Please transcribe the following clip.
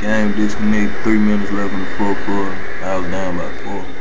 Game disconnect. Three minutes left in the fourth quarter. I was down by four.